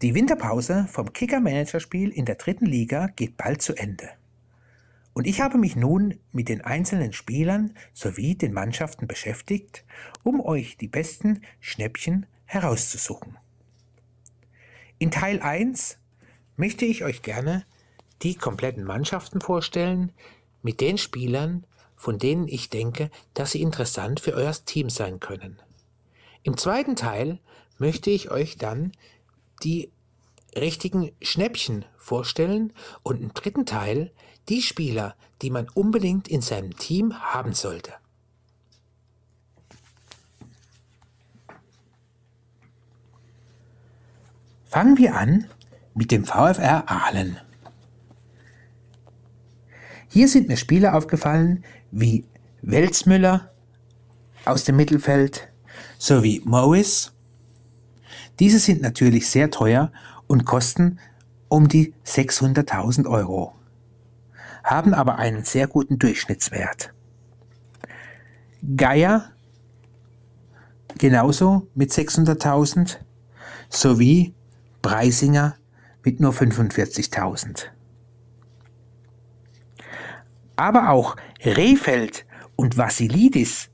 Die Winterpause vom Kicker-Manager-Spiel in der dritten Liga geht bald zu Ende. Und ich habe mich nun mit den einzelnen Spielern sowie den Mannschaften beschäftigt, um euch die besten Schnäppchen herauszusuchen. In Teil 1 möchte ich euch gerne die kompletten Mannschaften vorstellen mit den Spielern, von denen ich denke, dass sie interessant für euer Team sein können. Im zweiten Teil möchte ich euch dann die richtigen Schnäppchen vorstellen und im dritten Teil die Spieler, die man unbedingt in seinem Team haben sollte. Fangen wir an mit dem VfR Aalen. Hier sind mir Spieler aufgefallen wie Welzmüller aus dem Mittelfeld sowie Morris diese sind natürlich sehr teuer und kosten um die 600.000 Euro, haben aber einen sehr guten Durchschnittswert. Geier genauso mit 600.000 sowie Preisinger mit nur 45.000. Aber auch Rehfeld und Vassilidis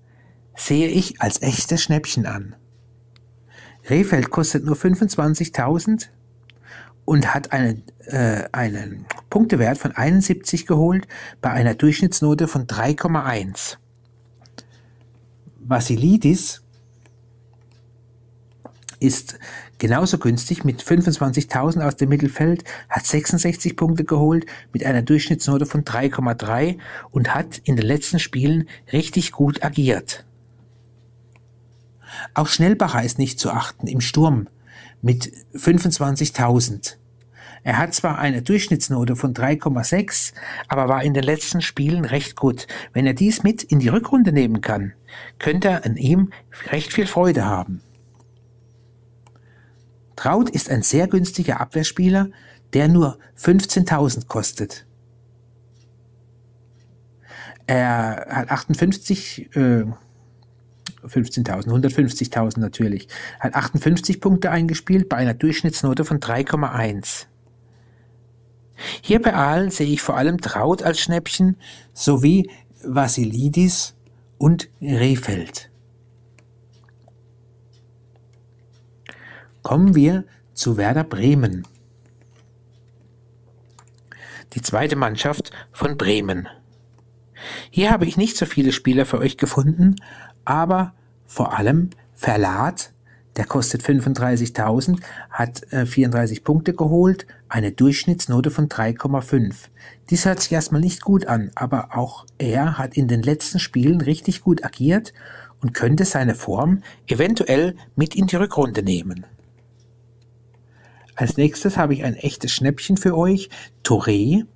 sehe ich als echte Schnäppchen an. Rehfeld kostet nur 25.000 und hat einen, äh, einen Punktewert von 71 geholt bei einer Durchschnittsnote von 3,1. Vasilidis ist genauso günstig mit 25.000 aus dem Mittelfeld, hat 66 Punkte geholt mit einer Durchschnittsnote von 3,3 und hat in den letzten Spielen richtig gut agiert. Auch Schnellbacher ist nicht zu achten im Sturm mit 25.000. Er hat zwar eine Durchschnittsnote von 3,6, aber war in den letzten Spielen recht gut. Wenn er dies mit in die Rückrunde nehmen kann, könnte er an ihm recht viel Freude haben. Traut ist ein sehr günstiger Abwehrspieler, der nur 15.000 kostet. Er hat 58 äh, 15.000, 150.000 natürlich. Hat 58 Punkte eingespielt bei einer Durchschnittsnote von 3,1. Hier bei Aalen sehe ich vor allem Traut als Schnäppchen sowie Vasilidis und Rehfeld. Kommen wir zu Werder Bremen. Die zweite Mannschaft von Bremen. Hier habe ich nicht so viele Spieler für euch gefunden, aber vor allem Verlat, der kostet 35.000, hat äh, 34 Punkte geholt, eine Durchschnittsnote von 3,5. Dies hört sich erstmal nicht gut an, aber auch er hat in den letzten Spielen richtig gut agiert und könnte seine Form eventuell mit in die Rückrunde nehmen. Als nächstes habe ich ein echtes Schnäppchen für euch, Touré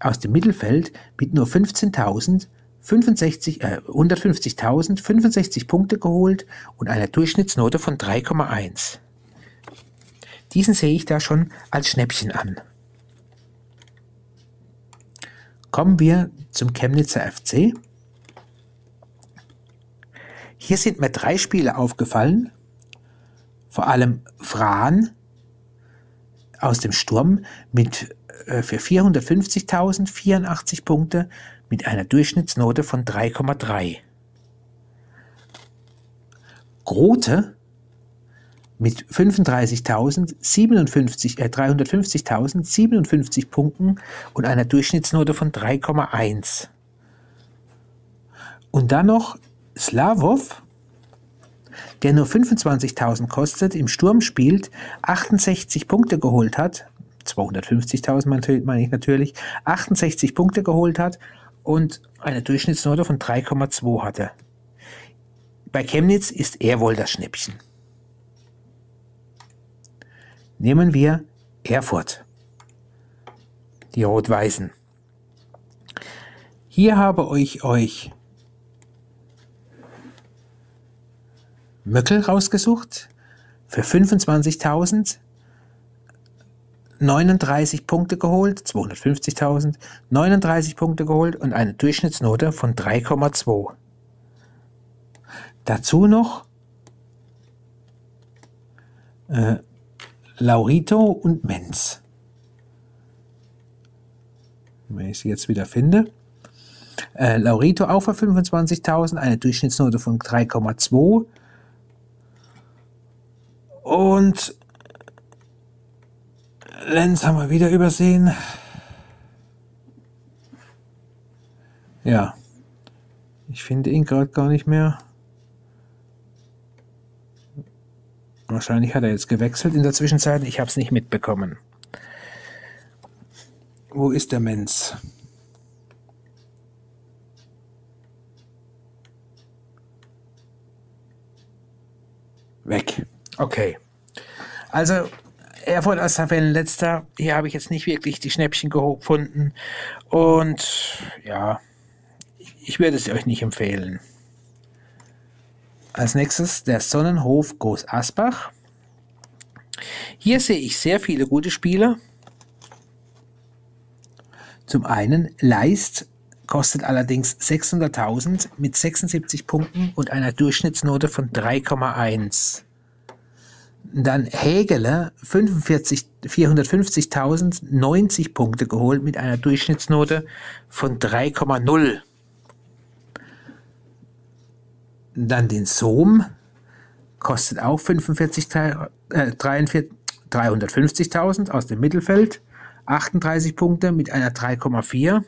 aus dem Mittelfeld mit nur 15.000 65, äh, 150.000, 65 Punkte geholt und eine Durchschnittsnote von 3,1. Diesen sehe ich da schon als Schnäppchen an. Kommen wir zum Chemnitzer FC. Hier sind mir drei Spiele aufgefallen. Vor allem Fran aus dem Sturm mit äh, für 450.000 84 Punkte mit einer Durchschnittsnote von 3,3. Grote mit 35.000, 57, äh, 350.000, 57 Punkten und einer Durchschnittsnote von 3,1. Und dann noch Slavov, der nur 25.000 kostet, im Sturm spielt, 68 Punkte geholt hat, 250.000 meine ich natürlich, 68 Punkte geholt hat und eine Durchschnittsnote von 3,2 hatte. Bei Chemnitz ist er wohl das Schnäppchen. Nehmen wir Erfurt, die Rot-Weißen. Hier habe ich euch Möckel rausgesucht für 25.000 39 Punkte geholt, 250.000, 39 Punkte geholt und eine Durchschnittsnote von 3,2. Dazu noch äh, Laurito und Menz. Wenn ich sie jetzt wieder finde. Äh, Laurito auch für 25.000, eine Durchschnittsnote von 3,2. Und Lenz haben wir wieder übersehen. Ja, ich finde ihn gerade gar nicht mehr. Wahrscheinlich hat er jetzt gewechselt in der Zwischenzeit. Ich habe es nicht mitbekommen. Wo ist der Mensch? Weg. Okay. Also, Erfurt als Tabellenletzter. Hier habe ich jetzt nicht wirklich die Schnäppchen gefunden. Und ja, ich würde es euch nicht empfehlen. Als nächstes der Sonnenhof Groß Asbach. Hier sehe ich sehr viele gute Spieler. Zum einen Leist kostet allerdings 600.000 mit 76 Punkten und einer Durchschnittsnote von 3,1. Dann Hägele 450.000 90 Punkte geholt mit einer Durchschnittsnote von 3,0. Dann den Sohm kostet auch 45, äh, 350.000 aus dem Mittelfeld. 38 Punkte mit einer 3,4.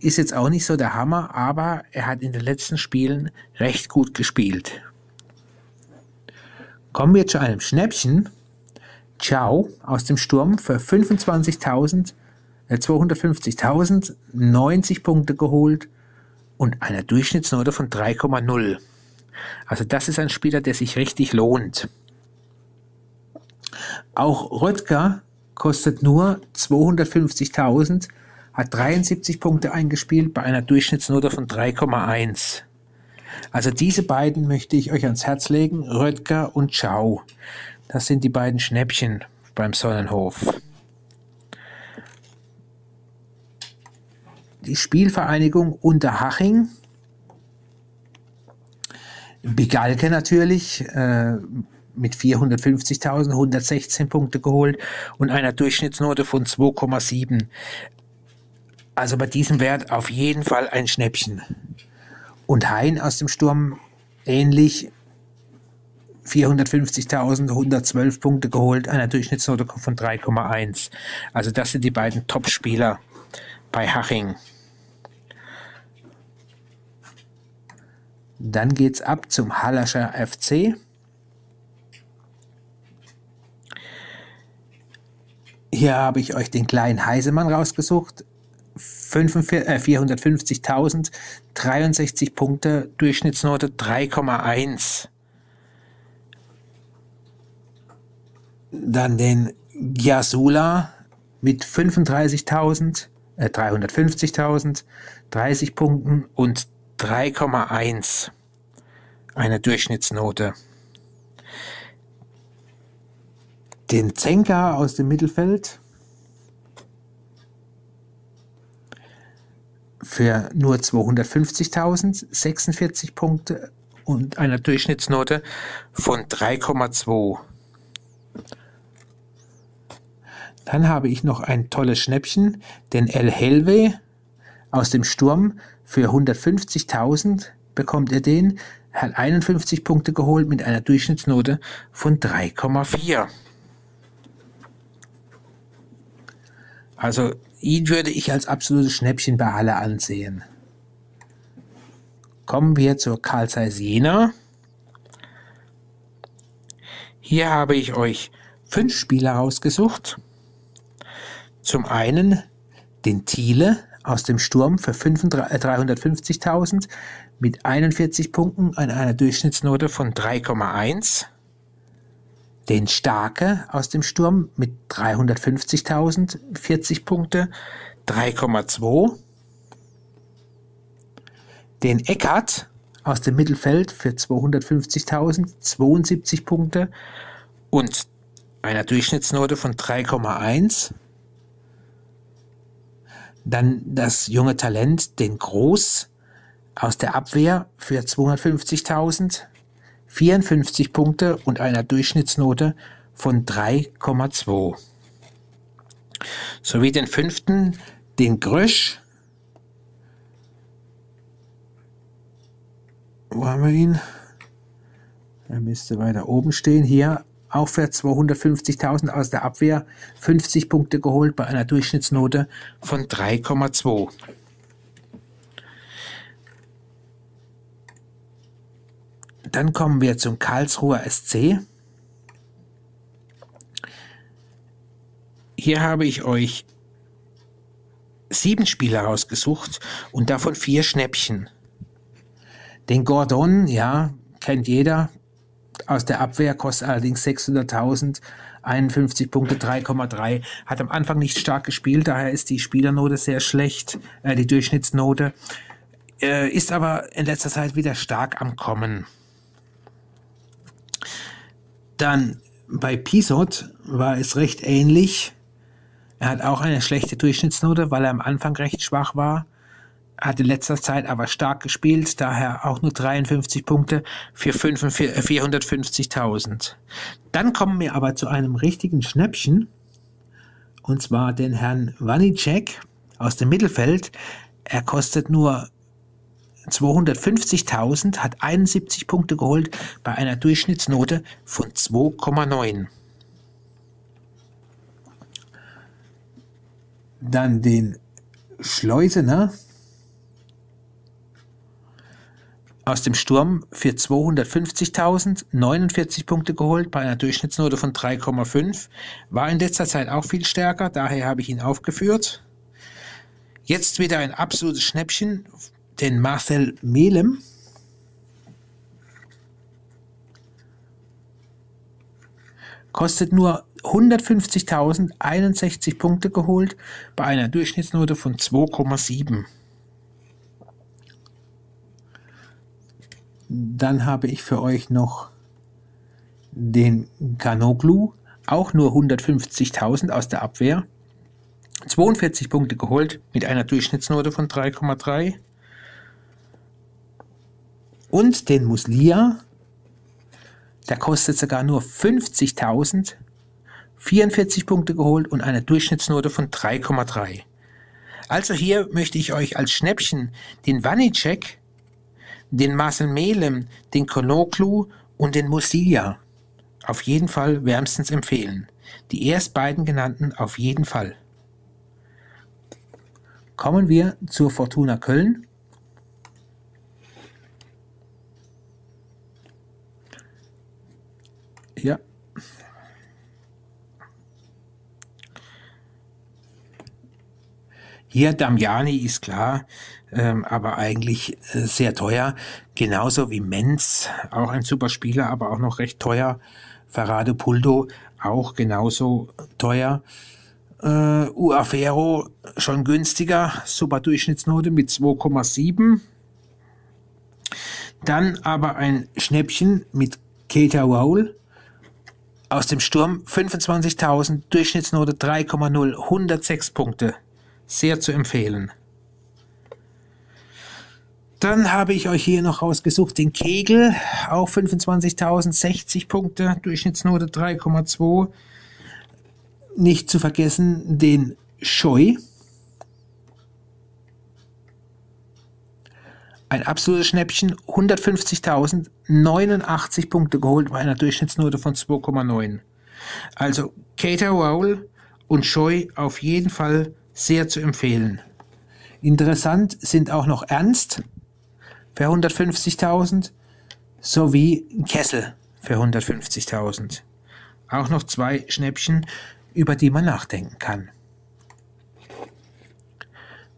Ist jetzt auch nicht so der Hammer, aber er hat in den letzten Spielen recht gut gespielt. Kommen wir zu einem Schnäppchen. Ciao aus dem Sturm für 25.000, äh, 250.000, 90 Punkte geholt und einer Durchschnittsnote von 3,0. Also das ist ein Spieler, der sich richtig lohnt. Auch Röttger kostet nur 250.000, hat 73 Punkte eingespielt bei einer Durchschnittsnote von 3,1. Also diese beiden möchte ich euch ans Herz legen, Röttger und Schau. Das sind die beiden Schnäppchen beim Sonnenhof. Die Spielvereinigung Unterhaching. Bigalke natürlich, äh, mit 450.000 116 Punkte geholt und einer Durchschnittsnote von 2,7. Also bei diesem Wert auf jeden Fall ein Schnäppchen. Und Hein aus dem Sturm ähnlich 450.000 112 Punkte geholt, einer Durchschnittsnote von 3,1. Also das sind die beiden Top-Spieler bei Haching. Dann geht's ab zum Hallerscher FC. Hier habe ich euch den kleinen Heisemann rausgesucht. 450.000, 63 äh, Punkte, Durchschnittsnote 3,1. Dann den Giasula mit 35.000, äh, 350.000, 30 Punkten und 3,1. Eine Durchschnittsnote. den Zenka aus dem Mittelfeld für nur 250.000, 46 Punkte und einer Durchschnittsnote von 3,2. Dann habe ich noch ein tolles Schnäppchen, den El Helve aus dem Sturm. Für 150.000 bekommt er den, hat 51 Punkte geholt mit einer Durchschnittsnote von 3,4. Also ihn würde ich als absolutes Schnäppchen bei Halle ansehen. Kommen wir zur Carl Zeiss Jena. Hier habe ich euch fünf Spieler rausgesucht. Zum einen den Thiele aus dem Sturm für 350.000 äh, mit 41 Punkten an einer Durchschnittsnote von 3,1 den Starke aus dem Sturm mit 350.000, 40 Punkte, 3,2. Den Eckert aus dem Mittelfeld für 250.000, 72 Punkte und einer Durchschnittsnote von 3,1. Dann das junge Talent, den Groß aus der Abwehr für 250.000, 54 Punkte und einer Durchschnittsnote von 3,2. Sowie den fünften, den Grösch. Wo haben wir ihn? Er müsste weiter oben stehen. Hier aufwärts 250.000 aus der Abwehr, 50 Punkte geholt bei einer Durchschnittsnote von 3,2. Dann kommen wir zum Karlsruher SC. Hier habe ich euch sieben Spieler rausgesucht und davon vier Schnäppchen. Den Gordon, ja, kennt jeder. Aus der Abwehr kostet allerdings 600.000, 51 Punkte, 3,3. Hat am Anfang nicht stark gespielt, daher ist die Spielernote sehr schlecht, äh, die Durchschnittsnote. Äh, ist aber in letzter Zeit wieder stark am Kommen. Dann bei Pisot war es recht ähnlich. Er hat auch eine schlechte Durchschnittsnote, weil er am Anfang recht schwach war. Er hat in letzter Zeit aber stark gespielt, daher auch nur 53 Punkte für 450.000. Dann kommen wir aber zu einem richtigen Schnäppchen, und zwar den Herrn Wanicek aus dem Mittelfeld. Er kostet nur 250.000, hat 71 Punkte geholt bei einer Durchschnittsnote von 2,9. Dann den Schleusener aus dem Sturm für 250.000, 49 Punkte geholt bei einer Durchschnittsnote von 3,5. War in letzter Zeit auch viel stärker, daher habe ich ihn aufgeführt. Jetzt wieder ein absolutes Schnäppchen den Marcel Melem. Kostet nur 150.061 Punkte geholt bei einer Durchschnittsnote von 2,7. Dann habe ich für euch noch den Kanoglu, auch nur 150.000 aus der Abwehr. 42 Punkte geholt mit einer Durchschnittsnote von 3,3 und den Muslia, der kostet sogar nur 50.000, 44 Punkte geholt und eine Durchschnittsnote von 3,3. Also hier möchte ich euch als Schnäppchen den Vanicek, den Marcel Melem, den Konoklu und den Musilia auf jeden Fall wärmstens empfehlen. Die erst beiden genannten auf jeden Fall. Kommen wir zur Fortuna Köln. Ja. Hier Damiani ist klar, ähm, aber eigentlich äh, sehr teuer. Genauso wie Menz, auch ein super Spieler, aber auch noch recht teuer. Ferrado Puldo, auch genauso teuer. Äh, Uafero schon günstiger, super Durchschnittsnote mit 2,7. Dann aber ein Schnäppchen mit Keita Raul aus dem Sturm 25.000, Durchschnittsnote 3,0, 106 Punkte. Sehr zu empfehlen. Dann habe ich euch hier noch rausgesucht den Kegel, auch 25.000, 60 Punkte, Durchschnittsnote 3,2. Nicht zu vergessen den Scheu, Ein absolutes Schnäppchen, 150.000, 89 Punkte geholt bei einer Durchschnittsnote von 2,9. Also Cater Rowell und Scheu auf jeden Fall sehr zu empfehlen. Interessant sind auch noch Ernst für 150.000 sowie Kessel für 150.000. Auch noch zwei Schnäppchen, über die man nachdenken kann.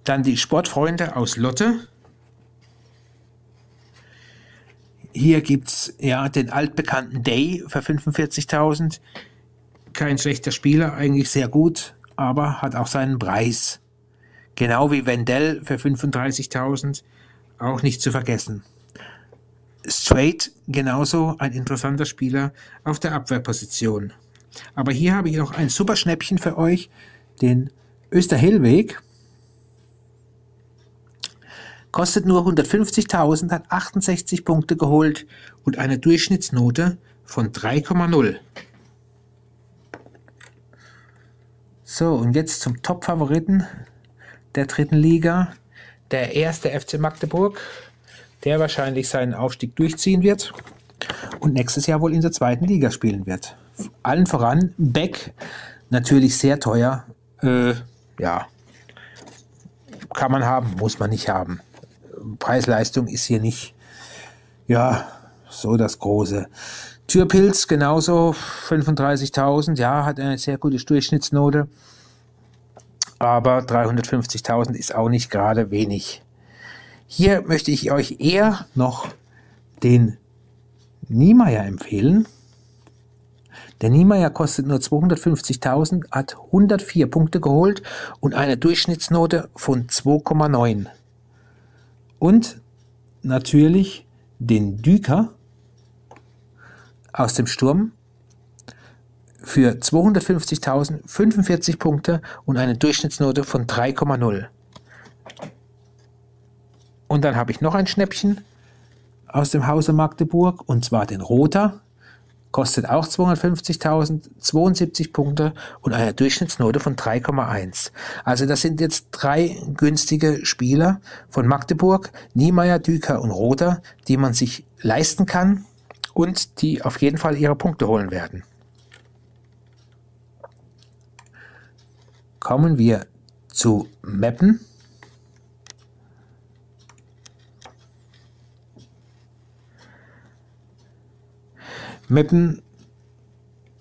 Dann die Sportfreunde aus Lotte Hier gibt es ja den altbekannten Day für 45.000. Kein schlechter Spieler, eigentlich sehr gut, aber hat auch seinen Preis. Genau wie Wendell für 35.000, auch nicht zu vergessen. Straight genauso ein interessanter Spieler auf der Abwehrposition. Aber hier habe ich noch ein super Schnäppchen für euch, den Österhellweg kostet nur 150.000, hat 68 Punkte geholt und eine Durchschnittsnote von 3,0. So, und jetzt zum Top-Favoriten der dritten Liga. Der erste FC Magdeburg, der wahrscheinlich seinen Aufstieg durchziehen wird und nächstes Jahr wohl in der zweiten Liga spielen wird. Allen voran Beck, natürlich sehr teuer. Äh, ja, kann man haben, muss man nicht haben. Preis-Leistung ist hier nicht, ja, so das Große. Türpilz genauso 35.000, ja, hat eine sehr gute Durchschnittsnote, aber 350.000 ist auch nicht gerade wenig. Hier möchte ich euch eher noch den Niemeyer empfehlen. Der Niemeyer kostet nur 250.000, hat 104 Punkte geholt und eine Durchschnittsnote von 2,9. Und natürlich den Düker aus dem Sturm für 250.000, 45 Punkte und eine Durchschnittsnote von 3,0. Und dann habe ich noch ein Schnäppchen aus dem Hause Magdeburg und zwar den Roter. Kostet auch 250.000, 72 Punkte und eine Durchschnittsnote von 3,1. Also das sind jetzt drei günstige Spieler von Magdeburg, Niemeyer, Düker und Roter, die man sich leisten kann und die auf jeden Fall ihre Punkte holen werden. Kommen wir zu Mappen. Meppen,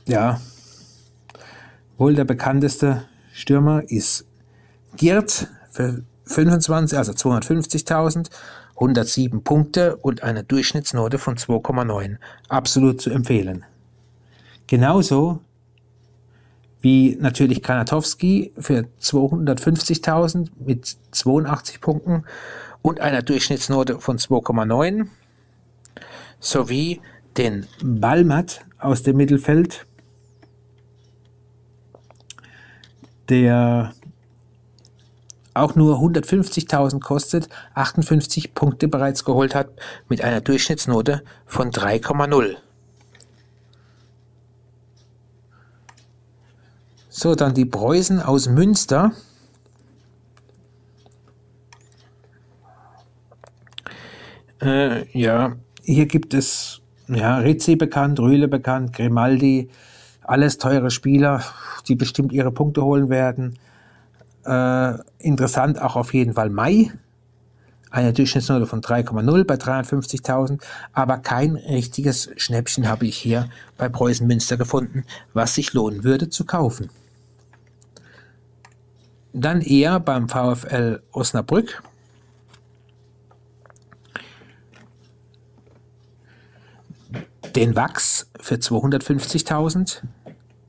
ja, wohl der bekannteste Stürmer ist Giert für 25, also 250.000. 107 Punkte und eine Durchschnittsnote von 2,9. Absolut zu empfehlen. Genauso wie natürlich Kanatowski für 250.000 mit 82 Punkten und einer Durchschnittsnote von 2,9 sowie den Balmat aus dem Mittelfeld, der auch nur 150.000 kostet, 58 Punkte bereits geholt hat mit einer Durchschnittsnote von 3,0. So, dann die Preußen aus Münster. Äh, ja, hier gibt es ja, Rizzi bekannt, Rühle bekannt, Grimaldi, alles teure Spieler, die bestimmt ihre Punkte holen werden. Äh, interessant auch auf jeden Fall Mai. Eine Durchschnittsnote von 3,0 bei 53.000, aber kein richtiges Schnäppchen habe ich hier bei Preußen Münster gefunden, was sich lohnen würde zu kaufen. Dann eher beim VfL Osnabrück. Den Wachs für 250.000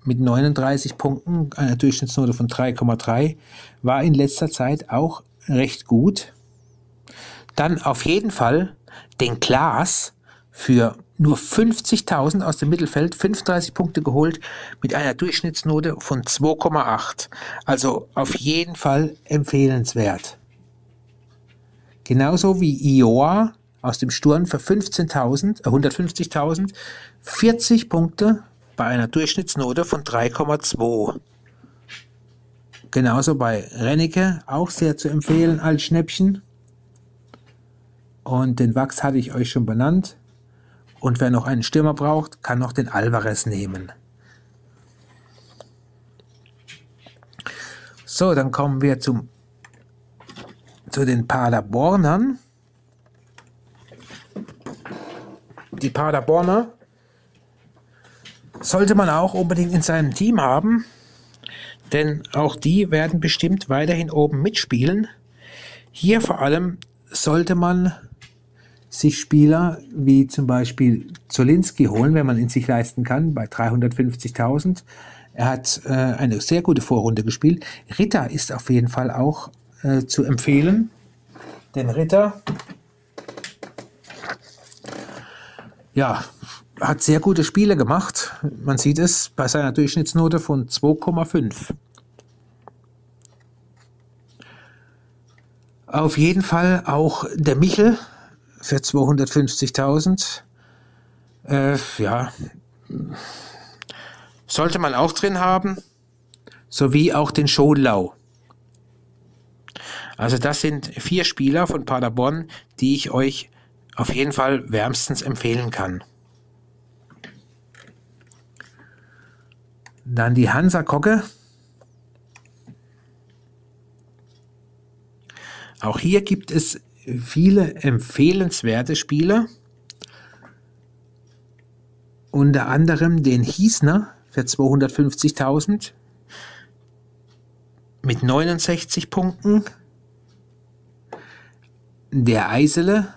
mit 39 Punkten, einer Durchschnittsnote von 3,3, war in letzter Zeit auch recht gut. Dann auf jeden Fall den Klaas für nur 50.000 aus dem Mittelfeld, 35 Punkte geholt mit einer Durchschnittsnote von 2,8. Also auf jeden Fall empfehlenswert. Genauso wie Ioa aus dem Sturm für 15.000, äh 150.000, 40 Punkte bei einer Durchschnittsnote von 3,2. Genauso bei Rennecke, auch sehr zu empfehlen als Schnäppchen. Und den Wachs hatte ich euch schon benannt. Und wer noch einen Stürmer braucht, kann noch den Alvarez nehmen. So, dann kommen wir zum, zu den Paderbornern. Die Paderborner sollte man auch unbedingt in seinem Team haben, denn auch die werden bestimmt weiterhin oben mitspielen. Hier vor allem sollte man sich Spieler wie zum Beispiel Zolinski holen, wenn man ihn sich leisten kann, bei 350.000. Er hat äh, eine sehr gute Vorrunde gespielt. Ritter ist auf jeden Fall auch äh, zu empfehlen. Denn Ritter, ja, hat sehr gute Spiele gemacht. Man sieht es bei seiner Durchschnittsnote von 2,5. Auf jeden Fall auch der Michel für 250.000. Äh, ja, sollte man auch drin haben. sowie auch den Schonlau. Also das sind vier Spieler von Paderborn, die ich euch auf jeden Fall wärmstens empfehlen kann. Dann die Hansa Kogge. Auch hier gibt es viele empfehlenswerte Spieler. Unter anderem den Hiesner für 250.000 mit 69 Punkten. Der Eisele.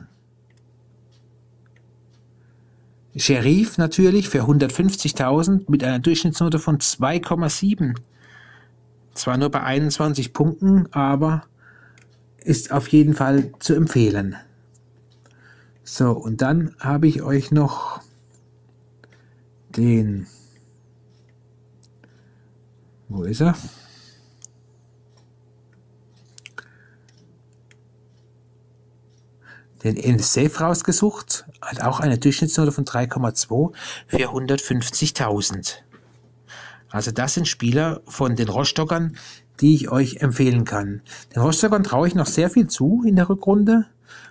Sheriff natürlich für 150.000 mit einer Durchschnittsnote von 2,7. Zwar nur bei 21 Punkten, aber ist auf jeden Fall zu empfehlen. So, und dann habe ich euch noch den. Wo ist er? Den NSAFE rausgesucht, hat auch eine Durchschnittsnote von 3,2 für 150.000. Also das sind Spieler von den Rostockern, die ich euch empfehlen kann. Den Rostockern traue ich noch sehr viel zu in der Rückrunde.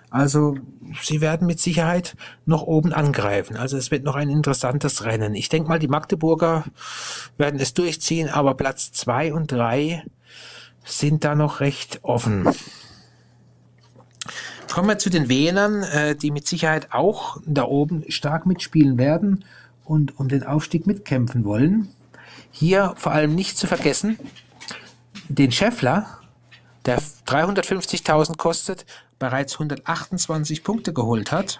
Also sie werden mit Sicherheit noch oben angreifen. Also es wird noch ein interessantes Rennen. Ich denke mal, die Magdeburger werden es durchziehen, aber Platz zwei und drei sind da noch recht offen. Kommen wir zu den Wenern, äh, die mit Sicherheit auch da oben stark mitspielen werden und um den Aufstieg mitkämpfen wollen. Hier vor allem nicht zu vergessen, den Scheffler, der 350.000 kostet, bereits 128 Punkte geholt hat.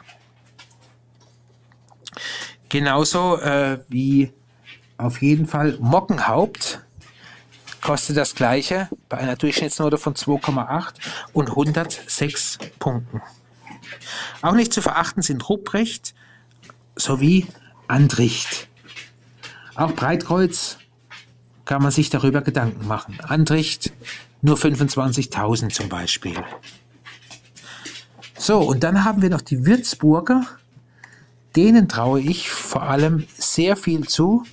Genauso äh, wie auf jeden Fall Mockenhaupt kostet das gleiche bei einer Durchschnittsnote von 2,8 und 106 Punkten. Auch nicht zu verachten sind Ruprecht sowie Andricht. Auch Breitkreuz kann man sich darüber Gedanken machen. Andricht nur 25.000 zum Beispiel. So, und dann haben wir noch die Würzburger. Denen traue ich vor allem sehr viel zu.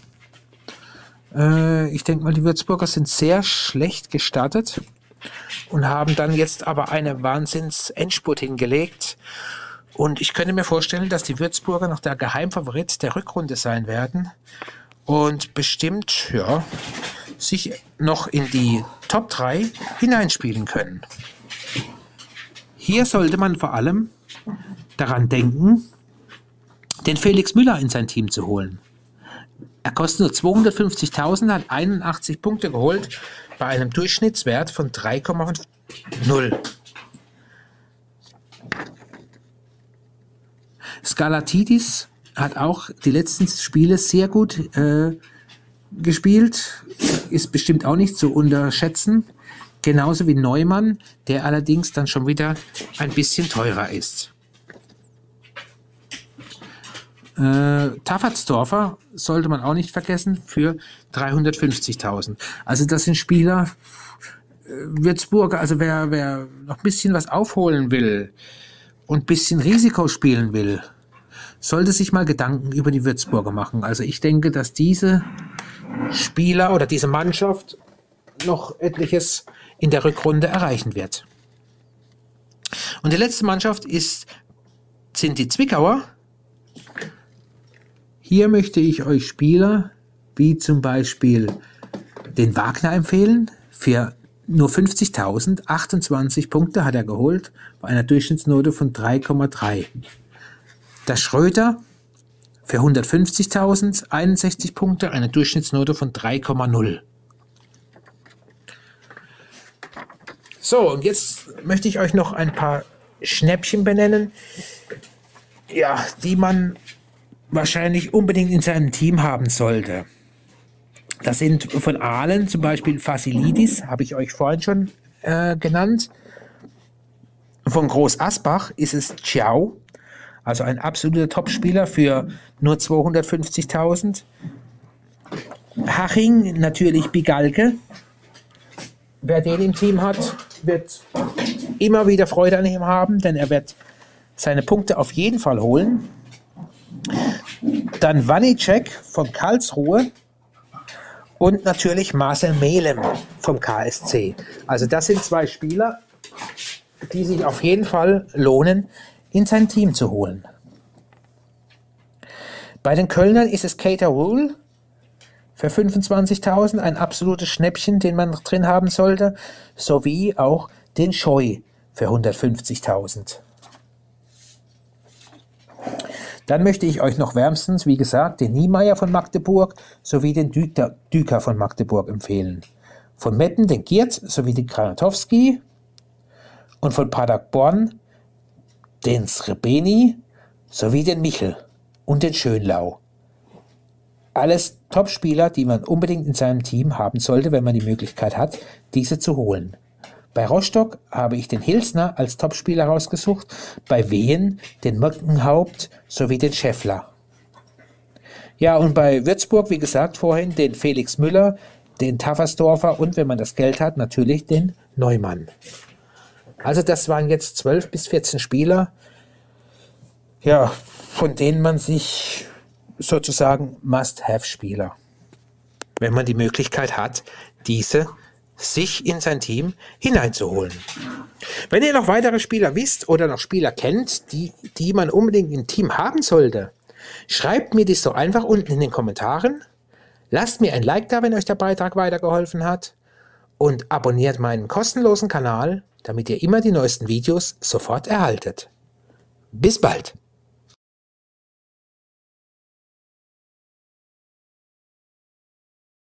Äh, ich denke mal, die Würzburger sind sehr schlecht gestartet und haben dann jetzt aber eine Wahnsinns-Endspurt hingelegt. Und ich könnte mir vorstellen, dass die Würzburger noch der Geheimfavorit der Rückrunde sein werden und bestimmt ja, sich noch in die Top 3 hineinspielen können. Hier sollte man vor allem daran denken, den Felix Müller in sein Team zu holen. Er kostet nur 250.000, hat 81 Punkte geholt bei einem Durchschnittswert von 3,0. Skalatidis hat auch die letzten Spiele sehr gut äh, gespielt, ist bestimmt auch nicht zu unterschätzen. Genauso wie Neumann, der allerdings dann schon wieder ein bisschen teurer ist. Äh, Taffertsdorfer sollte man auch nicht vergessen für 350.000. Also das sind Spieler, äh, Würzburg, also wer, wer noch ein bisschen was aufholen will und ein bisschen Risiko spielen will, sollte sich mal Gedanken über die Würzburger machen. Also ich denke, dass diese Spieler oder diese Mannschaft noch etliches in der Rückrunde erreichen wird. Und die letzte Mannschaft ist, sind die Zwickauer. Hier möchte ich euch Spieler wie zum Beispiel den Wagner empfehlen. Für nur 50.000, 28 Punkte hat er geholt, bei einer Durchschnittsnote von 3,3. Der Schröder für 150.000, 61 Punkte, eine Durchschnittsnote von 3,0. So, und jetzt möchte ich euch noch ein paar Schnäppchen benennen, ja, die man wahrscheinlich unbedingt in seinem Team haben sollte. Das sind von Aalen zum Beispiel Fasilidis, habe ich euch vorhin schon äh, genannt. Von Groß Asbach ist es Ciao, also ein absoluter Topspieler für nur 250.000. Haching natürlich Bigalke. Wer den im Team hat, wird immer wieder Freude an ihm haben, denn er wird seine Punkte auf jeden Fall holen. Dann Wanicek von Karlsruhe. und natürlich Marcel Melem vom KSC. Also das sind zwei Spieler, die sich auf jeden Fall lohnen, in sein Team zu holen. Bei den Kölnern ist es Cater Rule für 25.000, ein absolutes Schnäppchen, den man drin haben sollte, sowie auch den Scheu für 150.000. Dann möchte ich euch noch wärmstens, wie gesagt, den Niemeyer von Magdeburg sowie den Düker von Magdeburg empfehlen. Von Metten den Giertz sowie den Granatowski und von Paderborn den Srebeni sowie den Michel und den Schönlau. Alles Top-Spieler, die man unbedingt in seinem Team haben sollte, wenn man die Möglichkeit hat, diese zu holen. Bei Rostock habe ich den Hilsner als Topspieler rausgesucht, bei Wehen den Möckenhaupt sowie den Scheffler. Ja, und bei Würzburg, wie gesagt vorhin, den Felix Müller, den Taffersdorfer und wenn man das Geld hat, natürlich den Neumann. Also das waren jetzt 12 bis 14 Spieler, ja, von denen man sich sozusagen Must-Have-Spieler, wenn man die Möglichkeit hat, diese sich in sein Team hineinzuholen. Wenn ihr noch weitere Spieler wisst oder noch Spieler kennt, die, die man unbedingt im Team haben sollte, schreibt mir dies doch einfach unten in den Kommentaren. Lasst mir ein Like da, wenn euch der Beitrag weitergeholfen hat. Und abonniert meinen kostenlosen Kanal, damit ihr immer die neuesten Videos sofort erhaltet. Bis bald!